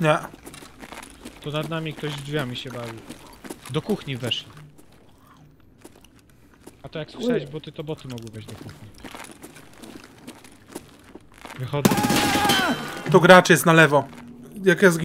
Nie. To nad nami ktoś drzwiami się bawił. Do kuchni weszli. A to jak słyszałeś boty, to boty mogły wejść do kuchni. Wychodzę. Tu gracz jest na lewo. Jak ja